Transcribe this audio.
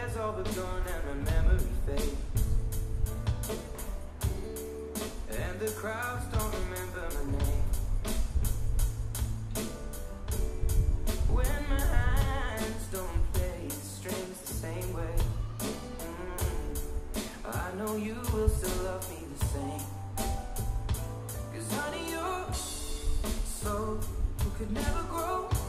Hair's all gone and my memory fades. And the crowds don't remember my name. When my hands don't play the strings the same way. Mm, I know you will still love me the same. Cause honey, you're so who could never grow